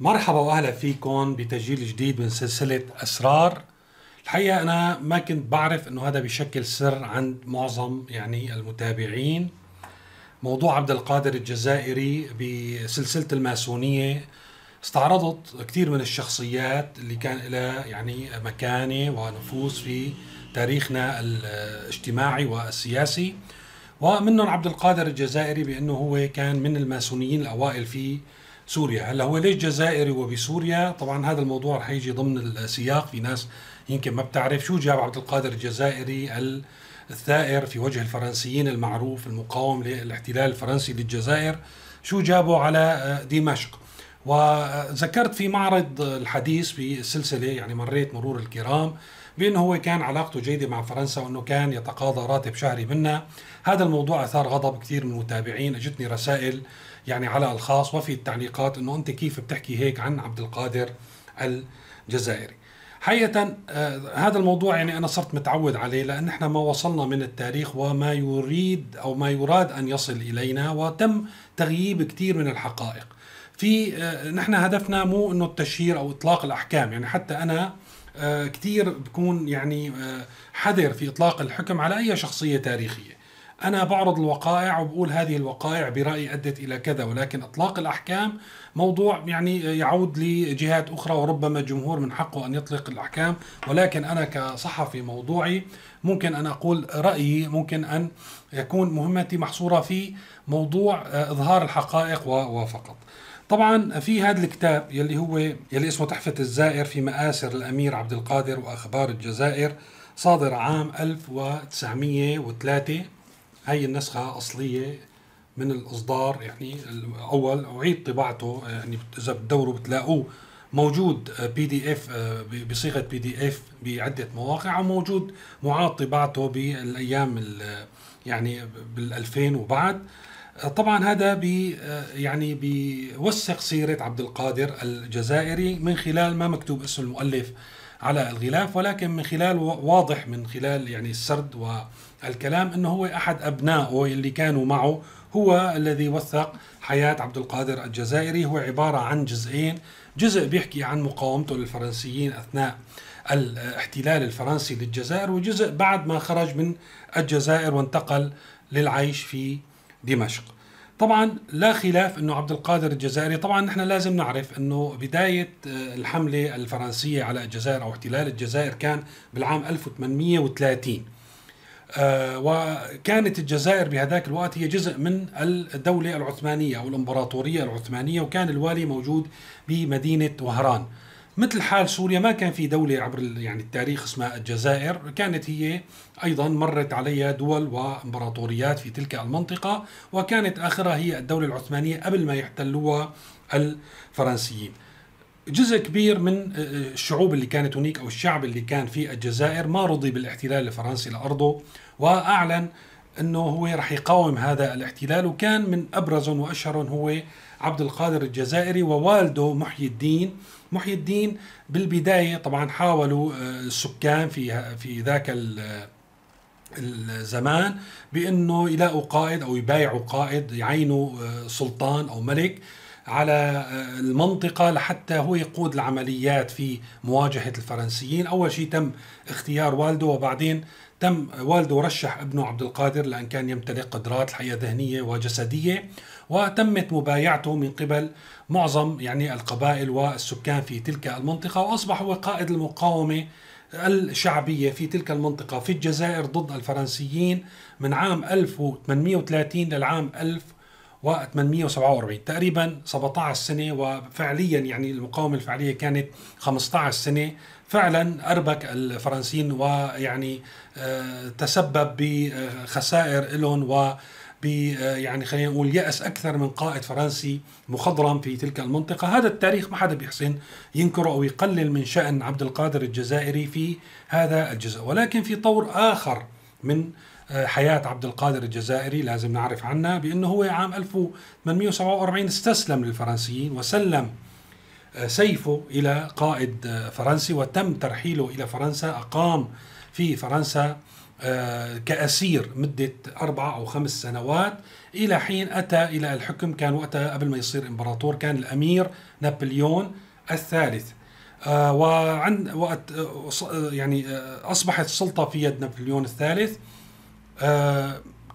مرحبا وأهلا فيكم بتسجيل جديد من سلسلة أسرار. الحقيقة أنا ما كنت بعرف إنه هذا بيشكل سر عند معظم يعني المتابعين. موضوع عبد القادر الجزائري بسلسلة الماسونية استعرضت كثير من الشخصيات اللي كان لها يعني مكانة ونفوذ في تاريخنا الاجتماعي والسياسي. ومنهم عبد القادر الجزائري بأنه هو كان من الماسونيين الأوائل في سوريا. هلا هو ليش جزائري وبسوريا؟ طبعا هذا الموضوع رح يجي ضمن السياق. في ناس يمكن ما بتعرف شو جاب عبد القادر الجزائري الثائر في وجه الفرنسيين المعروف المقاوم للاحتلال الفرنسي للجزائر شو جابه على دمشق؟ وذكرت في معرض الحديث في السلسلة يعني مريت مرور الكرام بأنه هو كان علاقته جيدة مع فرنسا وأنه كان يتقاضى راتب شهري منها. هذا الموضوع أثار غضب كثير من المتابعين أجتني رسائل يعني على الخاص وفي التعليقات أنه أنت كيف بتحكي هيك عن عبد القادر الجزائري. حقيقة آه هذا الموضوع يعني أنا صرت متعود عليه لأن إحنا ما وصلنا من التاريخ وما يريد أو ما يراد أن يصل إلينا وتم تغييب كثير من الحقائق. في آه نحن هدفنا مو إنه التشهير أو إطلاق الأحكام يعني حتى أنا آه كثير بكون يعني حذر في إطلاق الحكم على أي شخصية تاريخية. أنا بعرض الوقائع وبقول هذه الوقائع برأيي أدت إلى كذا ولكن أطلاق الأحكام موضوع يعني يعود لجهات أخرى وربما الجمهور من حقه أن يطلق الأحكام. ولكن أنا كصحفي موضوعي ممكن أن أقول رأيي ممكن أن يكون مهمتي محصورة في موضوع إظهار الحقائق وفقط طبعا في هذا الكتاب يلي هو يلي اسمه تحفة الزائر في مآسر الأمير عبد القادر وأخبار الجزائر صادر عام 1903 هي النسخة أصلية من الإصدار يعني الأول أعيد طباعته يعني إذا بتدوروا بتلاقوه موجود PDF بصيغة PDF بعدة مواقع وموجود معاد طباعته بالأيام يعني بال 2000 وبعد طبعا هذا بي يعني بيوثق سيرة عبد القادر الجزائري من خلال ما مكتوب اسم المؤلف. على الغلاف ولكن من خلال واضح من خلال يعني السرد والكلام إنه هو أحد أبنائه اللي كانوا معه. هو الذي وثق حياة عبد القادر الجزائري. هو عبارة عن جزئين. جزء بيحكي عن مقاومته للفرنسيين أثناء الاحتلال الفرنسي للجزائر وجزء بعد ما خرج من الجزائر وانتقل للعيش في دمشق. طبعا لا خلاف إنه عبد القادر الجزائري طبعا نحن لازم نعرف إنه بداية الحملة الفرنسية على الجزائر أو احتلال الجزائر كان بالعام 1830 آه وكانت الجزائر بهذاك الوقت هي جزء من الدولة العثمانية أو الإمبراطورية العثمانية وكان الوالي موجود بمدينة وهران. مثل حال سوريا ما كان في دولة عبر يعني التاريخ اسمها الجزائر كانت هي أيضا مرت عليها دول وإمبراطوريات في تلك المنطقة وكانت آخرها هي الدولة العثمانية قبل ما يحتلوها الفرنسيين. جزء كبير من الشعوب اللي كانت هناك أو الشعب اللي كان في الجزائر ما رضي بالاحتلال الفرنسي لأرضه وأعلن أنه هو رح يقاوم هذا الاحتلال وكان من أبرزهم وأشهرهم هو عبد القادر الجزائري ووالده محي الدين. محي الدين بالبداية طبعا حاولوا السكان في في ذاك الزمان بأنه يلاقوا قائد أو يبايعوا قائد يعينوا سلطان أو ملك على المنطقة لحتى هو يقود العمليات في مواجهة الفرنسيين. أول شيء تم اختيار والده وبعدين تم والده رشح ابنه عبد القادر لأن كان يمتلك قدرات الحقيقة ذهنية وجسدية وتمت مبايعته من قبل معظم يعني القبائل والسكان في تلك المنطقة وأصبح هو قائد المقاومة الشعبية في تلك المنطقة في الجزائر ضد الفرنسيين من عام 1830 للعام 1847 تقريبا 17 سنة وفعليا يعني المقاومة الفعلية كانت 15 سنة. فعلا أربك الفرنسيين ويعني تسبب بخسائر لهم و يعني خلينا نقول يأس أكثر من قائد فرنسي مخضرم في تلك المنطقة. هذا التاريخ ما حدا بيحسن ينكره أو يقلل من شأن عبد القادر الجزائري في هذا الجزء. ولكن في طور آخر من حياة عبد القادر الجزائري لازم نعرف عنها بأنه هو عام 1847 استسلم للفرنسيين وسلم سيفه إلى قائد فرنسي وتم ترحيله إلى فرنسا أقام في فرنسا آه، كأسير مدة أربع أو خمس سنوات. إلى حين أتى إلى الحكم كان وقتها قبل ما يصير إمبراطور كان الأمير نابليون الثالث. آه، وعند وقت يعني أصبحت السلطة في يد نابليون الثالث.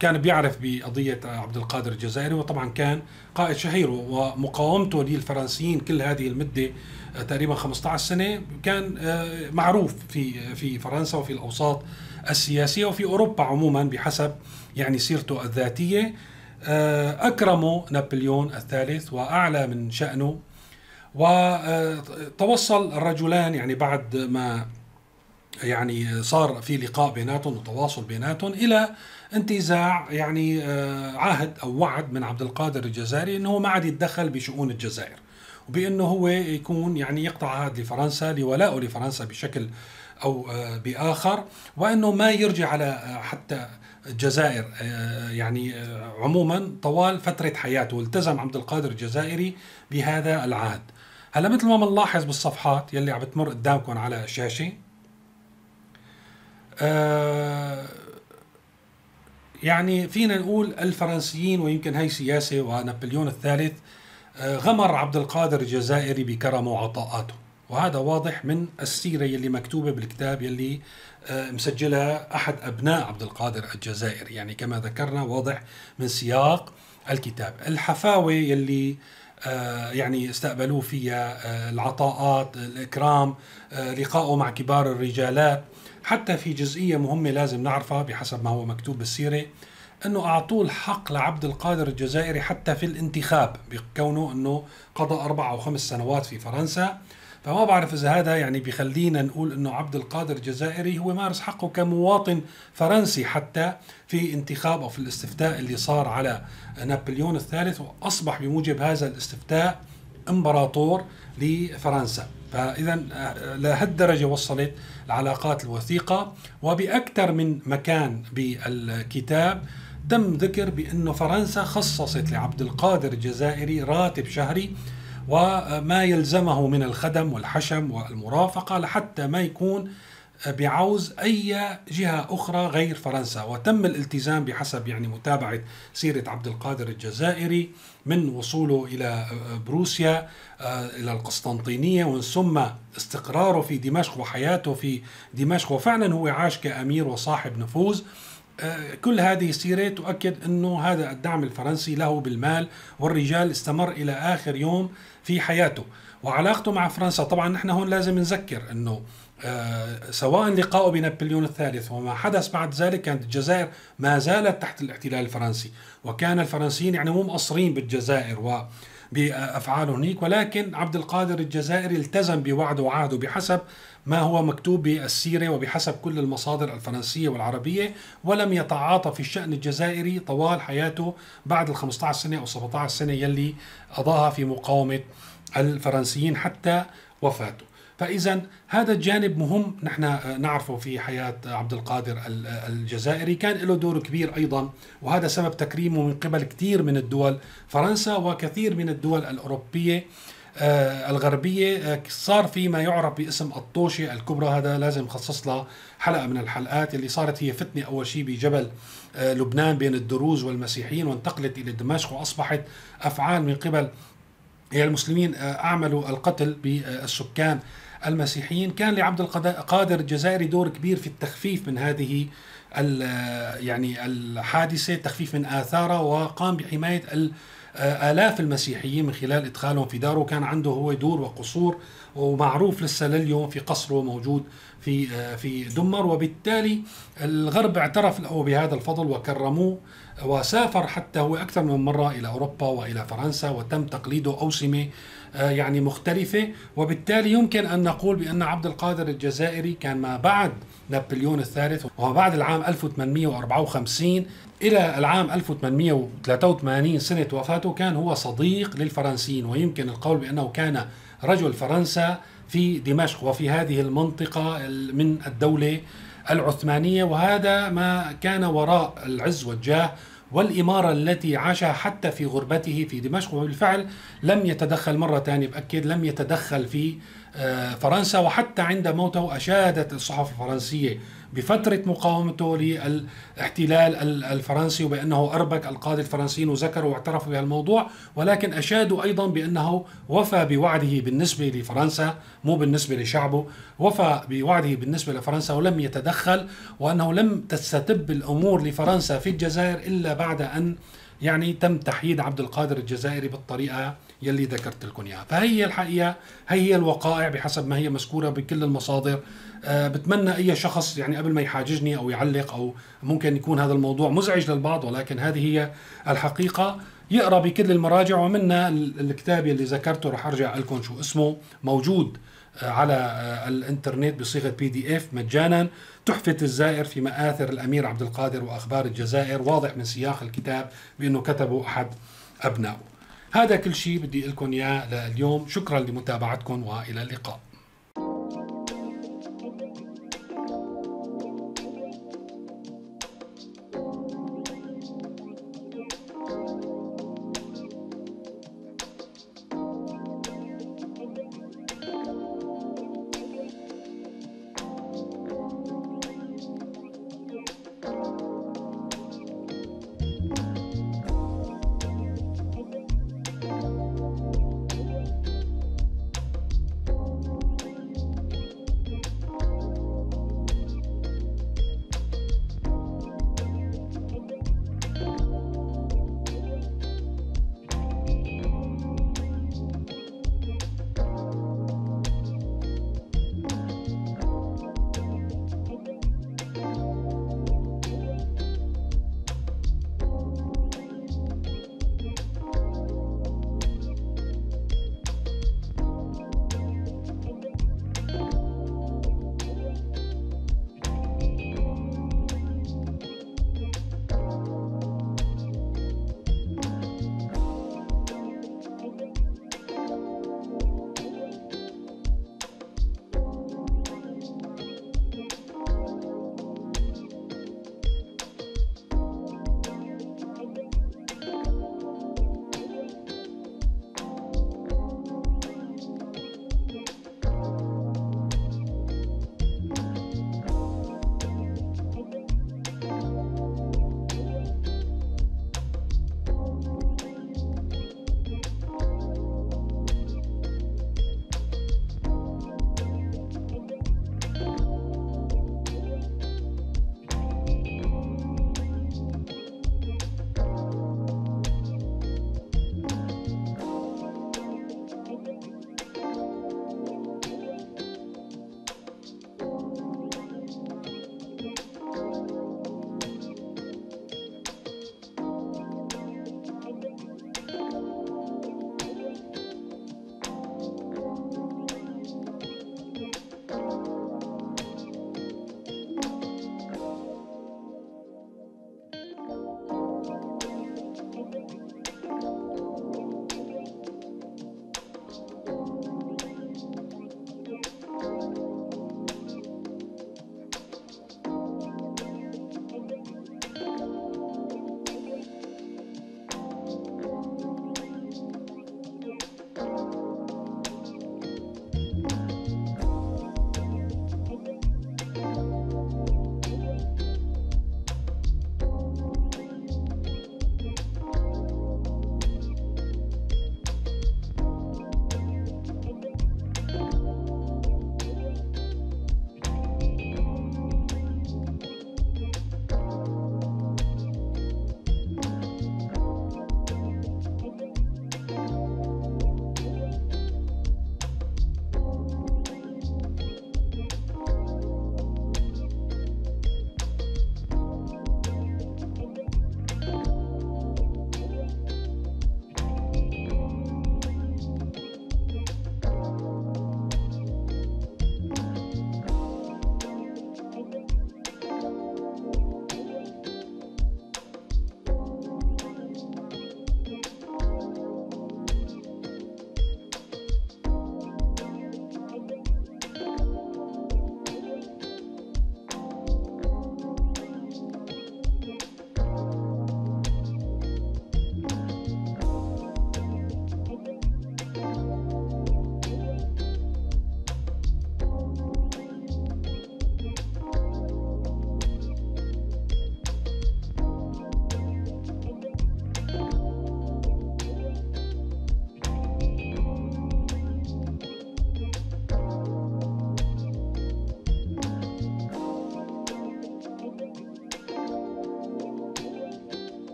كان بيعرف بقضية عبد القادر الجزائري وطبعا كان قائد شهير ومقاومته للفرنسيين كل هذه المدة آه، تقريبا 15 سنة. كان آه، معروف في في فرنسا وفي الأوساط السياسية وفي أوروبا عموما بحسب يعني سيرته الذاتية. آه، أكرموا نابليون الثالث وأعلى من شأنه. وتوصل الرجلان يعني بعد ما يعني صار في لقاء بيناتهم وتواصل بيناتهم إلى انتزاع يعني آه، عهد أو وعد من عبد القادر الجزائري إنه ما عاد يتدخل بشؤون الجزائر وبإنه هو يكون يعني يقطع عهد لفرنسا لولائه لفرنسا بشكل أو آه، بآخر وإنه ما يرجع على آه، حتى الجزائر يعني عموما طوال فترة حياته. والتزم عبد القادر الجزائري بهذا العهد. هلا مثل ما بنلاحظ بالصفحات يلي عم بتمر قدامكم على الشاشة آه يعني فينا نقول الفرنسيين ويمكن هي سياسة ونابليون الثالث آه غمر عبد القادر الجزائري بكرمه وعطاءاته. وهذا واضح من السيرة يلي مكتوبة بالكتاب يلي آه مسجلها أحد أبناء عبد القادر الجزائري. يعني كما ذكرنا واضح من سياق الكتاب. الحفاوة يلي يعني استقبلوه فيها العطاءات الإكرام آه لقائه مع كبار الرجالات حتى في جزئية مهمة لازم نعرفها بحسب ما هو مكتوب بالسيرة إنه اعطوه الحق لعبد القادر الجزائري حتى في الانتخاب بكونه إنه قضى أربع أو خمس سنوات في فرنسا. فما بعرف إذا هذا يعني بخلينا نقول إنه عبد القادر الجزائري هو مارس حقه كمواطن فرنسي حتى في انتخاب أو في الاستفتاء اللي صار على نابليون الثالث وأصبح بموجب هذا الاستفتاء إمبراطور لفرنسا. فإذا لهالدرجه وصلت العلاقات الوثيقة وبأكثر من مكان بالكتاب تم ذكر بانه فرنسا خصصت لعبد القادر الجزائري راتب شهري وما يلزمه من الخدم والحشم والمرافقة لحتى ما يكون بعوز أي جهة أخرى غير فرنسا. وتم الالتزام بحسب يعني متابعة سيرة عبد القادر الجزائري من وصوله إلى بروسيا آه، إلى القسطنطينية ومن ثم استقراره في دمشق وحياته في دمشق. وفعلا هو عاش كأمير وصاحب نفوذ. آه، كل هذه السيرة تؤكد أنه هذا الدعم الفرنسي له بالمال والرجال استمر إلى آخر يوم في حياته. وعلاقته مع فرنسا طبعا نحن هون لازم نذكر أنه سواء لقائه بنابليون الثالث وما حدث بعد ذلك كانت الجزائر ما زالت تحت الاحتلال الفرنسي وكان الفرنسيين يعني مو مقصرين بالجزائر و بافعاله هنيك ولكن عبد القادر الجزائري التزم بوعده وعهده بحسب ما هو مكتوب بالسيرة وبحسب كل المصادر الفرنسية والعربية ولم يتعاطى في الشأن الجزائري طوال حياته بعد ال 15 سنة أو 17 سنة يلي قضاها في مقاومة الفرنسيين حتى وفاته. فإذا هذا الجانب مهم نحن نعرفه في حياة عبد القادر الجزائري. كان له دور كبير أيضا وهذا سبب تكريمه من قبل كثير من الدول فرنسا وكثير من الدول الأوروبية آه، الغربية. آه، صار في ما يعرف باسم الطوشة الكبرى. هذا لازم نخصص له حلقة من الحلقات. اللي صارت هي فتنة أول شيء بجبل آه، لبنان بين الدروز والمسيحيين وانتقلت إلى دمشق وأصبحت أفعال من قبل. المسلمين أعملوا القتل بالسكان. المسيحيين. كان لعبد القادر الجزائري دور كبير في التخفيف من هذه يعني الحادثة تخفيف من اثارها وقام بحماية آلاف المسيحيين من خلال إدخالهم في داره. كان عنده هو دور وقصور ومعروف لسه لليوم في قصره موجود في في دمر. وبالتالي الغرب اعترف له بهذا الفضل وكرموه وسافر حتى هو أكثر من مرة إلى أوروبا وإلى فرنسا وتم تقليده أوسمة يعني مختلفة. وبالتالي يمكن أن نقول بأن عبد القادر الجزائري كان ما بعد نابليون الثالث وما بعد العام 1854 إلى العام 1883 سنة وفاته كان هو صديق للفرنسيين. ويمكن القول بأنه كان رجل فرنسا في دمشق وفي هذه المنطقة من الدولة العثمانية. وهذا ما كان وراء العز والجاه والإمارة التي عاشها حتى في غربته في دمشق وبالفعل لم يتدخل مرة ثانية بأكد لم يتدخل في فرنسا وحتى عند موته أشادت الصحف الفرنسية بفترة مقاومته للاحتلال الفرنسي وبأنه أربك القادة الفرنسيين وذكروا واعترفوا بهالموضوع ولكن أشادوا أيضا بأنه وفى بوعده بالنسبة لفرنسا مو بالنسبة لشعبه وفى بوعده بالنسبة لفرنسا ولم يتدخل وأنه لم تستتب الأمور لفرنسا في الجزائر إلا بعد أن يعني تم تحييد عبد القادر الجزائري بالطريقة يلي ذكرت لكم إياها. فهي الحقيقة هي الوقائع بحسب ما هي مذكورة بكل المصادر. أه بتمنى أي شخص يعني قبل ما يحاججني أو يعلق أو ممكن يكون هذا الموضوع مزعج للبعض ولكن هذه هي الحقيقة. يقرأ بكل المراجع ومنها الكتاب اللي ذكرته رح أرجع لكم شو اسمه. موجود آه، على آه، الإنترنت بصيغة بي دي اف مجانا. تحفة الزائر في مآثر الأمير عبد القادر وأخبار الجزائر. واضح من سياق الكتاب بأنه كتبه أحد أبنائه. هذا كل شيء بدي لكم إياه لليوم. شكرا لمتابعتكم وإلى اللقاء.